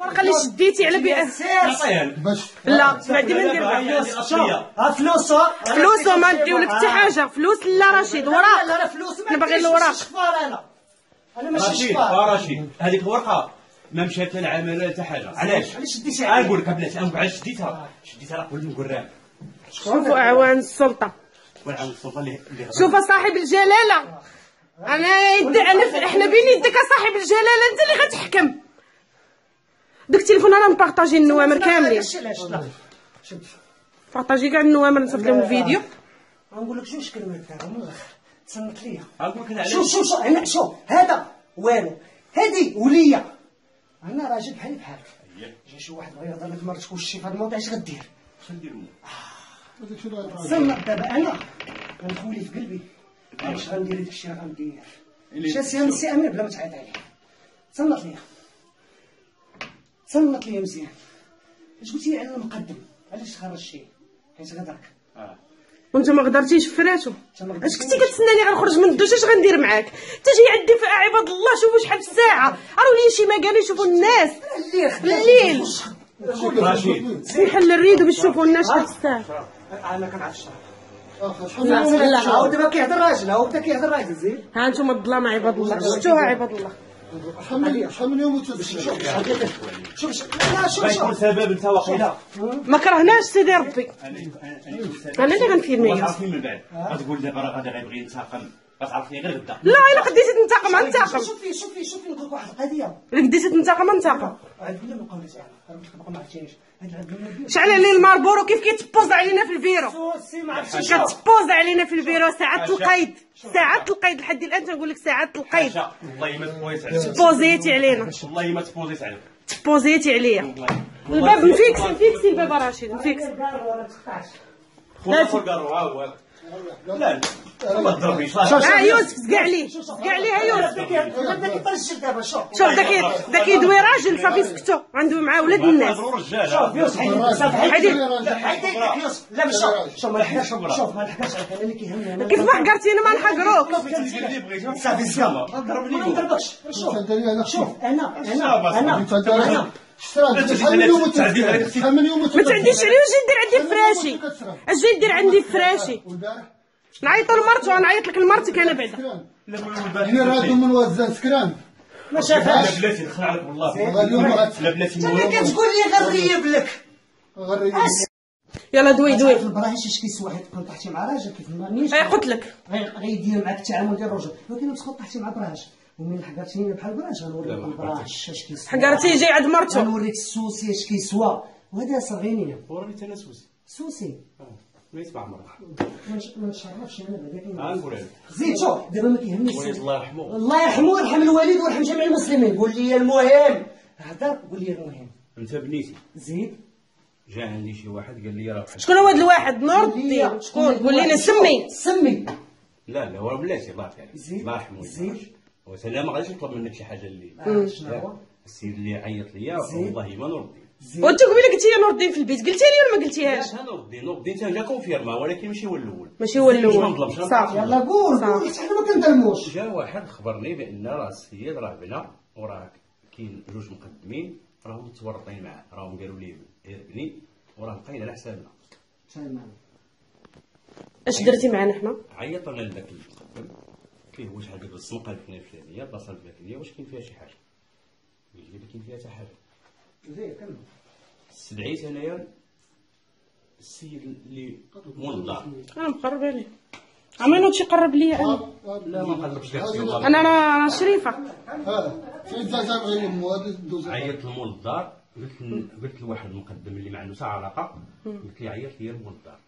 الورقه اللي شديتي على بيع لا بعدي ما ندير بها فلوسه فلوس وما نديو لك حتى حاجة. فلوس لا رشيد لا وراق لا فلوس أنا باغي الوراق. شفار أنا. أنا ماشي رشيد شفار آه رشيد. هذيك الورقه ما مشات للعمل لا حتى حاجة. علاش؟ علاش شديتي نقول لك بلاتي نقول علاش شديتها. شديتها راه ولد مقران شوفوا اعوان السلطة. والعام السلطة اللي اللي شوف صاحب الجلالة. أنا يد أنا. إحنا بين يدك صاحب الجلالة أنت اللي غتحكم. داك التليفون أنا مبارطاجي النوامر كاملين. بارطاجي كاع النوامر نصيفط لهم الفيديو غنقول لك جوج كلمات دابا من الآخر تصنت ليا. شوف شوف شوف أنا شوف. هذا والو. هذه وليا. أنا راجل بحالي بحالك جا شي واحد بغى يهضر لك مرتك وشي في هذا الموضوع اش غدير؟ شي راه تصنت دابا أنا غنخولي في قلبي. اش غندير؟ داك الشيء غندير. شاسي نسي امين بلا ما تعيط عليه. تصنت ليا. تصنت ليا مزيان. اش قلتي لي على المقدم؟ علاش خرجتي حيت غدرك. آه. وانت ما قدرتيش فراتو. اش كنتي كتسناني غنخرج من الدوش اش غندير معاك؟ انت جاي عندي في عباد الله شوفوا شحال في الساعة راه لي شي مكان يشوفوا الناس. بالليل. سيحل الريد باش يشوفوا الناس شحال في الساعة أنا كنعرف شحال لا، لا. هاو دابا كيهضر راجل هاو بدا كيهضر راجل زين. ها أنتم الظلام عباد الله. شفتوها عباد الله. شحال من يوم وتسجل شوف شوف لا شوف شوف سبب انت واقيلا ما كرهناش سيدي ربي. أنا اللي غنفيرمي. غتعرفني من بعد. غتقول دابا راه غادي غيبغي ينتقم. غتعرفني غير غدا لا الا قديتي تنتقم غنتقم شوفي شوفي شوفي نقول لك واحد القضية الا قديتي تنتقم غنتقم عاد بلا ما باقا ما عرفتينيش شعل عليه الماربورو كيف كيتبوز علينا في الفيرو كتبوز علينا في الفيرو ساعات القيد ساعات القيد لحد الان تنقول لك ساعات القيد حاشا والله ما تبوزيت عليك بوزيتي علينا والله ما تبوزيت عليك تبوزيتي عليا الباب مفيكسي مفيكسي الباب رشيد مفيكسي خويا فوق ها هو لا لا ها يوسف سقع عليه سقع عليه يوسف. شوف شوف داك داك يدوي راجل صافي سكتو عنده مع ولاد الناس. شوف يوسف حيد صافي حيد حيدي. يوسف لا مش شوف. شوف ما نحكاش شوف ما أنا اللي كيهمني أنا كيف ما حقرتي أنا ما نحقروك. صافي زيان ما نضربكش. شوف. شوف أنا أنا أنا. ما تعديش عليه واش يدير عندي فراشي. اش جاي يدير عندي فراشي. نعيط لمرتو غنعيط لك لمرتك أنا بعدا سكران هنا راه من وزان سكران. ما شافهاش. لا بلاتي دخل عليك والله. اليوم لا بلاتي انت كتقول لي غنريب لك. غير يلا دوي دوي. البراهيش اش كيسوى حيت كنت طحتي مع راجل كيف ما نيش. أي قلت لك. غير- غيدير معاك التعامل ديال الرجل ولكن تكون طحتي مع براش ومن حقرتيني بحال براش غنوريك البراش اش كيسوى حقرتي جاي عند مرتو غنوريك السوسي اش كيسوى وهذا صغيني وراني تناسوس سوسي. ما يسمع عمرك ما نش- ما نشرفش أنا بعدا ها نقول لك زيد شوف دابا ما كيهمنيش. الله يرحمه. الله يرحمه ويرحم الوالد ويرحم جميع المسلمين. قول لي المهم. هضر قول لي المهم. أنت بنيتي. زيد جا عندي شي واحد قال لي راه شكون هو هذا الواحد؟ نور الدين شكون؟ قول لينا سمي. سمي. لا لا هو بلاتي الله زيد. الله يرحمه زيد. هو سلا ما غاديش نطلب منك شي حاجة اللي شنو هو السيد اللي عيط ليا. والله ما نور وانت قبيله قلتي لي نور الدين في البيت. قلتي لي ولا ما قلتيهاش؟ لا نور الدين نور الدين جا confirma ولكن ماشي هو الأول. ماشي هو ما الأول. صافي. يلا قول قول. حنا ما كنظلموش جا واحد خبرني بأن راه السيد راه بنا وراه كاين جوج مقدمين راهم متورطين معاه. راهم قالوا لي ابني وراه بقينا على حسابنا. تمام. أش درتي معنا حنا؟ عيط أنا لذاك المقدم. قلت له واش هذيك الزنقه الفلانيه اتصل الفلانيه واش كاين فيها شي حاجة. قال لي كاين فيها حتى حاجة. زيد كمل. استدعيت انايا السيد اللي مول الدار أنا مقرب عليه عمانو شي قرب ليا أنا. لا ما السيد والله. أنا أنا أنا شريفة. ها فين هذا دوز. عيطت لمول الدار قلت قلت لواحد المقدم اللي ما عنده حتى علاقه قلت لي عيط لي لمول الدار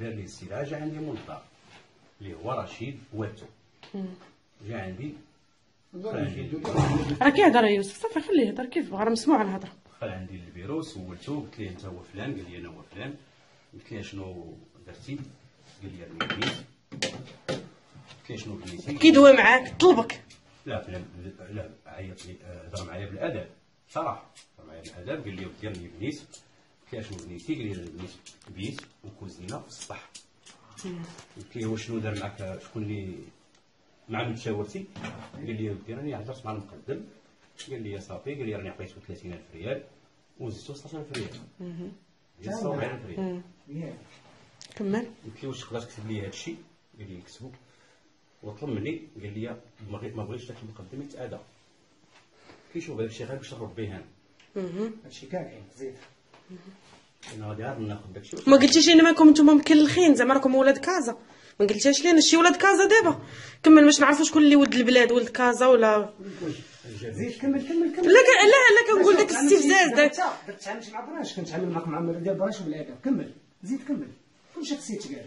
دار لي السيد جا عندي مول الدار اللي هو رشيد واتو. جا عندي راه كيهضر يوسف صافي خليه يهضر كيف بغى راه مسموع الهضره دخل عندي للبيرو سولته قلت ليه أنت هو فلان قال لي أنا هو فلان. قلت ليه شنو درتي؟ قال لي راني بنيت قلت ليه شنو بنيتي؟ كيدوي معاك طلبك. لا فلان لا عيط لي هضر معايا بالأدب. صراحة هضر معايا بالأدب قال لي ودي راني بنيت. قلت ليه شنو بنيتي؟ قال لي أنا بنيت بيت وكوزينة في السطح قلت ليه وشنو دار معك شكون اللي مع من تشاورتي قال لي ودي راني هضرت مع المقدم. قال لي صافي قال لي راني عطيته 30000 ريال وزدتو 16000 ريال زدت 70000 ريال كمل. قلت له واش تقدر تكتب لي هذا الشيء قال لي نكتبو وطلب مني قال لي ما بغيت- ما بغيتش داك المقدم يتاذى كيشوف هذا الشيء غير باش نهرب به أنا هادشي كاع كاين زيد. أنا ما قلتيش لنا ماكم نتوما مكلخين زعما راكم ولاد كازا. ما قلتيش لنا شي ولاد كازا دابا. كمل باش نعرفوا شكون اللي ولد البلاد ولد كازا ولا زيد كمل كمل كمل. لا ك- لا لا كنقول داك الاستفزاز داك. داك تعاملت مع براش كنتعامل معك مع ديال براش بالادب كمل. زيد كمل. كلشي خصك يتقال